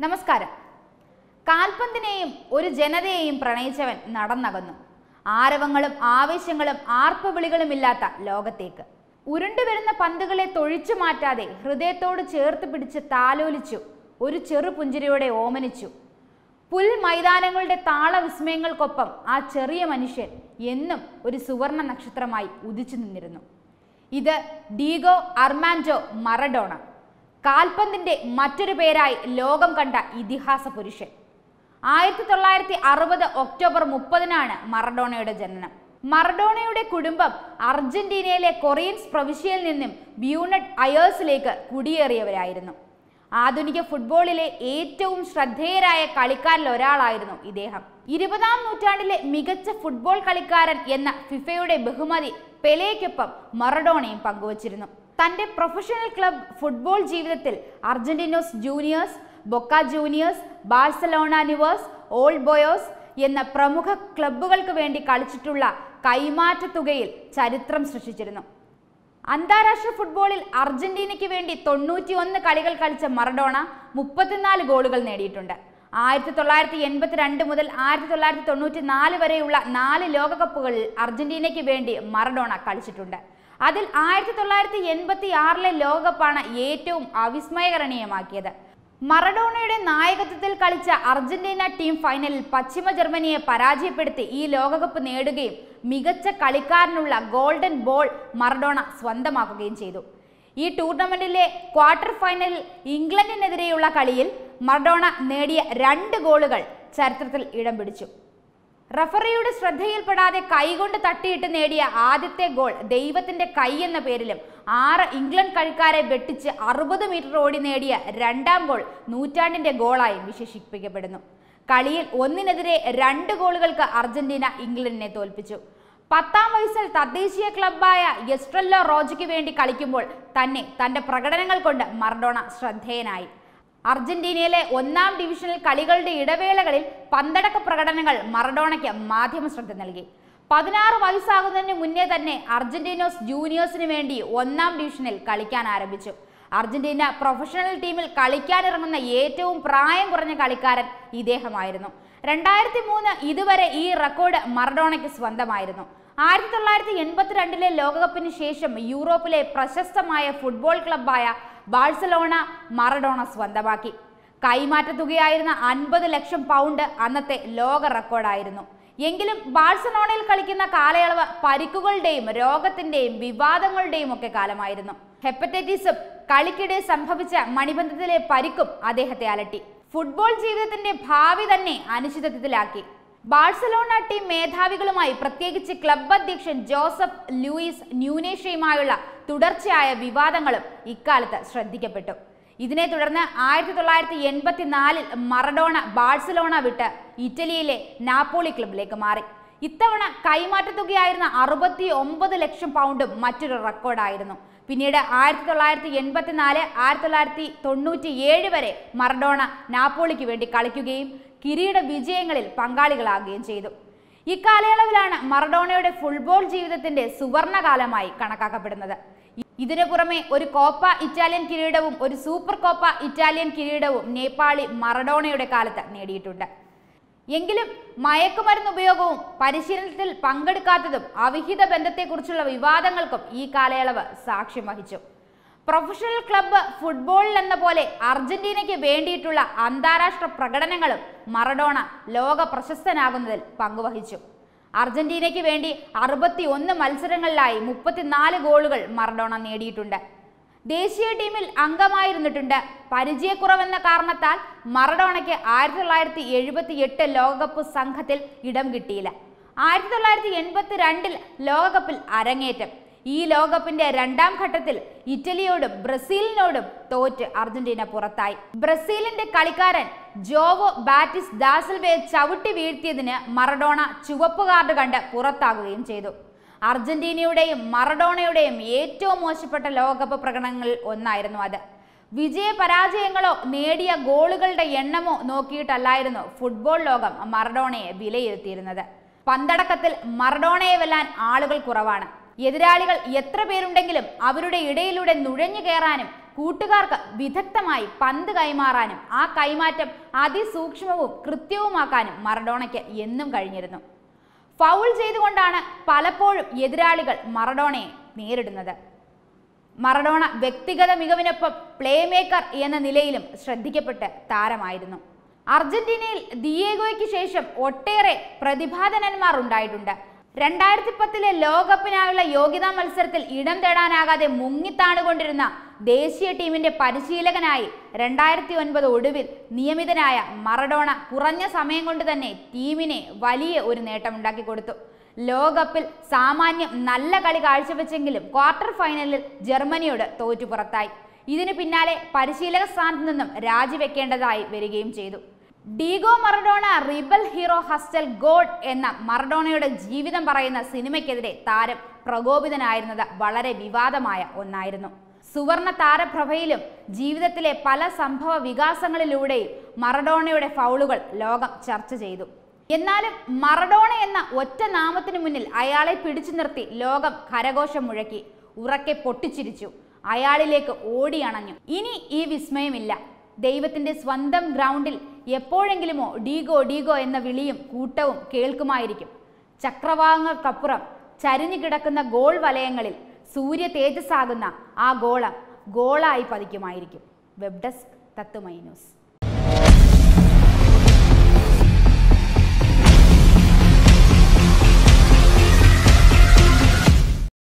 നമസ്കാരം. കാൽപന്തിനെയും ഒരു ജനതയെയും പ്രണയിച്ചവൻ നടന്നകന്നു. ആരവങ്ങളും ആവേശങ്ങളും ആർപ്പവിളികളും ഇല്ലാത്ത ലോകത്തേക്ക് ഉരുണ്ടുവരുന്ന പന്തുകളെ തൊഴിച്ചു മാറ്റാതെ ഹൃദയത്തോട് ചേർത്ത് പിടിച്ച് താലോലിച്ചു ഒരു ചെറു പുഞ്ചിരിയോടെ ഓമനിച്ചു. പുൽ മൈതാനങ്ങളുടെ താളവിസ്മയങ്ങൾക്കൊപ്പം ആ ചെറിയ മനുഷ്യൻ എന്നും ഒരു സുവർണ നക്ഷത്രമായി ഉദിച്ചു നിന്നിരുന്നു. ഇത് ഡീഗോ അർമാൻഡോ മറഡോണ. കാൽപന്തിന്റെ മറ്റൊരു പേരായി ലോകം കണ്ട ഇതിഹാസ പുരുഷൻ. ആയിരത്തി തൊള്ളായിരത്തി അറുപത് ഒക്ടോബർ മുപ്പതിനാണ് മറഡോണയുടെ ജനനം. മറഡോണയുടെ കുടുംബം അർജന്റീനയിലെ കൊറിയൻസ് പ്രവിശ്യയിൽ നിന്നും ബ്യൂണറ്റ് അയേഴ്സിലേക്ക് കുടിയേറിയവരായിരുന്നു. ആധുനിക ഫുട്ബോളിലെ ഏറ്റവും ശ്രദ്ധേയരായ കളിക്കാരിൽ ഒരാളായിരുന്നു ഇദ്ദേഹം. ഇരുപതാം നൂറ്റാണ്ടിലെ മികച്ച ഫുട്ബോൾ കളിക്കാരൻ എന്ന ഫിഫയുടെ ബഹുമതി പെലേക്കൊപ്പം മറഡോണയും പങ്കുവച്ചിരുന്നു. തന്റെ പ്രൊഫഷണൽ ക്ലബ് ഫുട്ബോൾ ജീവിതത്തിൽ Argentinos Juniors Boca Juniors Barcelona Newell's old boys എന്ന പ്രമുഖ ക്ലബ്ബുകൾക്ക് വേണ്ടി കളിച്ചിട്ടുള്ള കൈമാറ്റ തുകയിൽ ചരിത്രം സൃഷ്ടിച്ചിരുന്നു. അന്താരാഷ്ട്ര ഫുട്ബോളിൽ അർജന്റീനയ്ക്ക് വേണ്ടി തൊണ്ണൂറ്റിയൊന്ന് കളികൾ കളിച്ച മറഡോണ മുപ്പത്തിനാല് ഗോളുകൾ നേടിയിട്ടുണ്ട്. ആയിരത്തി തൊള്ളായിരത്തി എൺപത്തിരണ്ട് മുതൽ ആയിരത്തി തൊള്ളായിരത്തി തൊണ്ണൂറ്റി നാല് വരെയുള്ള നാല് ലോകകപ്പുകളിൽ അർജന്റീനയ്ക്ക് വേണ്ടി മറഡോണ കളിച്ചിട്ടുണ്ട്. അതിൽ ആയിരത്തി തൊള്ളായിരത്തി എൺപത്തി ആറിലെ ലോകകപ്പാണ് ഏറ്റവും അവിസ്മയകരണീയമാക്കിയത്. മറഡോണയുടെ നായകത്വത്തിൽ കളിച്ച അർജന്റീന ടീം ഫൈനലിൽ പശ്ചിമ ജർമ്മനിയെ പരാജയപ്പെടുത്തി ഈ ലോകകപ്പ് നേടുകയും മികച്ച കളിക്കാരനുള്ള ഗോൾഡൻ ബോൾ മറഡോണ സ്വന്തമാക്കുകയും ചെയ്തു. ഈ ടൂർണമെന്റിലെ ക്വാർട്ടർ ഫൈനലിൽ ഇംഗ്ലണ്ടിനെതിരെയുള്ള കളിയിൽ മറഡോണ നേടിയ രണ്ട് ഗോളുകൾ ചരിത്രത്തിൽ ഇടം പിടിച്ചു. റഫറിയുടെ ശ്രദ്ധയിൽപ്പെടാതെ കൈകൊണ്ട് തട്ടിയിട്ട് നേടിയ ആദ്യത്തെ ഗോൾ ദൈവത്തിന്റെ കൈ എന്ന പേരിലും ആറ് ഇംഗ്ലണ്ട് കളിക്കാരെ വെട്ടിച്ച് അറുപത് മീറ്റർ ഓടി നേടിയ രണ്ടാം ഗോൾ നൂറ്റാണ്ടിന്റെ ഗോളായും വിശേഷിപ്പിക്കപ്പെടുന്നു. കളിയിൽ ഒന്നിനെതിരെ രണ്ട് ഗോളുകൾക്ക് അർജന്റീന ഇംഗ്ലണ്ടിനെ തോൽപ്പിച്ചു. പത്താം വയസ്സിൽ തദ്ദേശീയ ക്ലബായ എസ്ട്രല്ലോ റോജയ്ക്ക് വേണ്ടി കളിക്കുമ്പോൾ തന്നെ തന്റെ പ്രകടനങ്ങൾ കൊണ്ട് മറഡോണ ശ്രദ്ധേയനായി. അർജന്റീനയിലെ ഒന്നാം ഡിവിഷനിൽ കളികളുടെ ഇടവേളകളിൽ പന്തടക്ക പ്രകടനങ്ങൾ മറഡോണയ്ക്ക് മാധ്യമ ശ്രദ്ധ നൽകി. പതിനാറ് വയസ്സാകുന്നതിന് മുന്നേ തന്നെ അർജന്റീനോസ് ജൂനിയേഴ്സിന് വേണ്ടി ഒന്നാം ഡിവിഷനിൽ കളിക്കാൻ ആരംഭിച്ചു. അർജന്റീന പ്രൊഫഷണൽ ടീമിൽ കളിക്കാനിറങ്ങുന്ന ഏറ്റവും പ്രായം കുറഞ്ഞ കളിക്കാരൻ ഇദ്ദേഹമായിരുന്നു. രണ്ടായിരത്തി മൂന്ന് ഇതുവരെ ഈ റെക്കോർഡ് മറഡോണയ്ക്ക് സ്വന്തമായിരുന്നു. ആയിരത്തി തൊള്ളായിരത്തി എൺപത്തിരണ്ടിലെ ലോകകപ്പിന് ശേഷം യൂറോപ്പിലെ പ്രശസ്തമായ ഫുട്ബോൾ ക്ലബ്ബായ ബാഴ്സലോണ മറഡോണ സ്വന്തമാക്കി. കൈമാറ്റ തുകയായിരുന്ന അൻപത് ലക്ഷം പൗണ്ട് അന്നത്തെ ലോക റെക്കോർഡായിരുന്നു. എങ്കിലും ബാഴ്സലോണയിൽ കളിക്കുന്ന കാലയളവ് പരിക്കുകളുടെയും രോഗത്തിന്റെയും വിവാദങ്ങളുടെയും ഒക്കെ കാലമായിരുന്നു. ഹെപ്പറ്റൈറ്റിസും കളിക്കിടെ സംഭവിച്ച മണിബന്ധത്തിലെ പരിക്കും അദ്ദേഹത്തെ അലട്ടി. ഫുട്ബോൾ ജീവിതത്തിന്റെ ഭാവി തന്നെ അനിശ്ചിതത്വത്തിലാക്കി. ബാഴ്സലോണ ടീം മേധാവികളുമായി പ്രത്യേകിച്ച് ക്ലബ് അധ്യക്ഷൻ ജോസഫ് ലൂയിസ് ന്യൂനേഷയുമായുള്ള തുടർച്ചയായ വിവാദങ്ങളും ഇക്കാലത്ത് ശ്രദ്ധിക്കപ്പെട്ടു. ഇതിനെ തുടർന്ന് ആയിരത്തി തൊള്ളായിരത്തി എൺപത്തിനാലിൽ മറഡോണ ബാഴ്സലോണ വിട്ട് ഇറ്റലിയിലെ നാപ്പോളി ക്ലബിലേക്ക് മാറി. ഇത്തവണ കൈമാറ്റ തുകയായിരുന്ന അറുപത്തി ഒമ്പത് ലക്ഷം പൗണ്ടും മറ്റൊരു റെക്കോർഡായിരുന്നു. പിന്നീട് ആയിരത്തി തൊള്ളായിരത്തി എൺപത്തിനാല് ആയിരത്തി തൊള്ളായിരത്തി തൊണ്ണൂറ്റി ഏഴ് വരെ മറഡോണ നാപ്പോളിക്ക് വേണ്ടി കളിക്കുകയും കിരീട വിജയങ്ങളിൽ പങ്കാളികളാകുകയും ചെയ്തു. ഇക്കാലയളവിലാണ് മറഡോണയുടെ ഫുട്ബോൾ ജീവിതത്തിന്റെ സുവർണകാലമായി കണക്കാക്കപ്പെടുന്നത്. ഇതിനു പുറമെ ഒരു കോപ്പ ഇറ്റാലിയൻ കിരീടവും ഒരു സൂപ്പർ കോപ്പ ഇറ്റാലിയൻ കിരീടവും നേപ്പാളി മറഡോണയുടെ കാലത്ത് നേടിയിട്ടുണ്ട്. എങ്കിലും മയക്കുമരുന്ന് ഉപയോഗവും പരിശീലനത്തിൽ പങ്കെടുക്കാത്തതും അവിഹിത ബന്ധത്തെക്കുറിച്ചുള്ള വിവാദങ്ങൾക്കും ഈ കാലയളവ് സാക്ഷ്യം വഹിച്ചു. പ്രൊഫഷണൽ ക്ലബ്ബ് ഫുട്ബോളിൽ എന്ന പോലെ അർജന്റീനയ്ക്ക് വേണ്ടിയിട്ടുള്ള അന്താരാഷ്ട്ര പ്രകടനങ്ങളും മറഡോണ ലോക പ്രശസ്തനാകുന്നതിൽ പങ്കുവഹിച്ചു. അർജന്റീനയ്ക്ക് വേണ്ടി അറുപത്തി ഒന്ന് മത്സരങ്ങളിലായി മുപ്പത്തിനാല് ഗോളുകൾ മറഡോണ നേടിയിട്ടുണ്ട്. ദേശീയ ടീമിൽ അംഗമായിരുന്നിട്ടുണ്ട്. പരിചയക്കുറവെന്ന കാരണത്താൽ മറഡോണയ്ക്ക് ആയിരത്തി തൊള്ളായിരത്തി എഴുപത്തി എട്ട് ലോകകപ്പ് സംഘത്തിൽ ഇടം കിട്ടിയില്ല. ആയിരത്തി തൊള്ളായിരത്തി എൺപത്തി രണ്ടിൽ ലോകകപ്പിൽ അരങ്ങേറ്റം. ഈ ലോകകപ്പിന്റെ രണ്ടാം ഘട്ടത്തിൽ ഇറ്റലിയോടും ബ്രസീലിനോടും തോറ്റ് അർജന്റീന പുറത്തായി. ബ്രസീലിന്റെ കളിക്കാരൻ ജോവോ ബാറ്റിസ് ദാസിൽവയെ ചവിട്ടി വീഴ്ത്തിയതിന് മറഡോണ ചുവപ്പ് കാർഡ് കണ്ട് പുറത്താകുകയും ചെയ്തു. അർജന്റീനയുടെയും മറഡോണയുടെയും ഏറ്റവും മോശപ്പെട്ട ലോകകപ്പ് പ്രകടനങ്ങളിൽ ഒന്നായിരുന്നു അത്. വിജയ പരാജയങ്ങളോ നേടിയ ഗോളുകളുടെ എണ്ണമോ നോക്കിയിട്ടല്ലായിരുന്നു ഫുട്ബോൾ ലോകം മറഡോണയെ വിലയിരുത്തിയിരുന്നത്. പന്തടക്കത്തിൽ മറഡോണയെ വെല്ലാൻ ആളുകൾ കുറവാണ്. എതിരാളികൾ എത്ര പേരുണ്ടെങ്കിലും അവരുടെ ഇടയിലൂടെ നുഴഞ്ഞു കയറാനും കൂട്ടുകാർക്ക് വിദഗ്ധമായി പന്ത് കൈമാറാനും ആ കൈമാറ്റം അതിസൂക്ഷ്മവും കൃത്യവുമാക്കാനും മറഡോണയ്ക്ക് എന്നും കഴിഞ്ഞിരുന്നു. ഫൗൾ ചെയ്തുകൊണ്ടാണ് പലപ്പോഴും എതിരാളികൾ മറഡോണയെ നേരിടുന്നത്. മറഡോണ വ്യക്തിഗത മികവിനൊപ്പം പ്ലേ മേക്കർ എന്ന നിലയിലും ശ്രദ്ധിക്കപ്പെട്ട് താരമായിരുന്നു. അർജന്റീനയിൽ ദിയേഗോയ്ക്ക് ശേഷം ഒട്ടേറെ പ്രതിഭാധനന്മാർ ഉണ്ടായിട്ടുണ്ട്. രണ്ടായിരത്തി പത്തിലെ ലോകകപ്പിനായുള്ള യോഗ്യതാ മത്സരത്തിൽ ഇടം തേടാനാകാതെ മുങ്ങിത്താണുകൊണ്ടിരുന്ന ദേശീയ ടീമിന്റെ പരിശീലകനായി രണ്ടായിരത്തി ഒൻപത് ഒടുവിൽ നിയമിതനായ മറഡോണ കുറഞ്ഞ സമയം കൊണ്ട് തന്നെ ടീമിനെ വലിയ ഒരു നേട്ടമുണ്ടാക്കി കൊടുത്തു. ലോകകപ്പിൽ സാമാന്യം നല്ല കളി കാഴ്ചവെച്ചെങ്കിലും ക്വാർട്ടർ ഫൈനലിൽ ജർമ്മനിയോട് തോറ്റു പുറത്തായി. ഇതിനു പിന്നാലെ പരിശീലക സ്ഥാനത്ത് നിന്നും രാജിവെക്കേണ്ടതായി വരികയും ചെയ്തു. Diego Maradona rebel hero hustler god എന്ന മറഡോണയുടെ ജീവിതം പറയുന്ന സിനിമയ്ക്കെതിരെ താരം പ്രകോപിതനായിരുന്നത് വളരെ വിവാദമായ ഒന്നായിരുന്നു. സുവർണ താരപ്രഭയിലും ജീവിതത്തിലെ പല സംഭവ വികാസങ്ങളിലൂടെയും മറഡോണയുടെ ഫൗളുകൾ ലോകം ചർച്ച ചെയ്തു. എന്നാലും മറഡോണ എന്ന ഒറ്റ നാമത്തിനു മുന്നിൽ അയാളെ പിടിച്ചു നിർത്തി ലോകം കരഘോഷം മുഴക്കി ഉറക്കെ പൊട്ടിച്ചിരിച്ചു അയാളിലേക്ക് ഓടിയണഞ്ഞു. ഇനി ഈ വിസ്മയമില്ല. ദൈവത്തിന്റെ സ്വന്തം ഗ്രൗണ്ടിൽ എപ്പോഴെങ്കിലുമോ ഡീഗോ ഡീഗോ എന്ന വിളിയും കൂട്ടവും കേൾക്കുമായിരിക്കും. ചക്രവാഹങ്ങൾക്കപ്പുറം ചരിഞ്ഞു കിടക്കുന്ന ഗോൾ വലയങ്ങളിൽ സൂര്യ തേജസ്സാകുന്ന ആ ഗോളം ഗോളായി പതിക്കുമായിരിക്കും. വെബ് ഡെസ്ക് തത്തുമൈ ന്യൂസ്.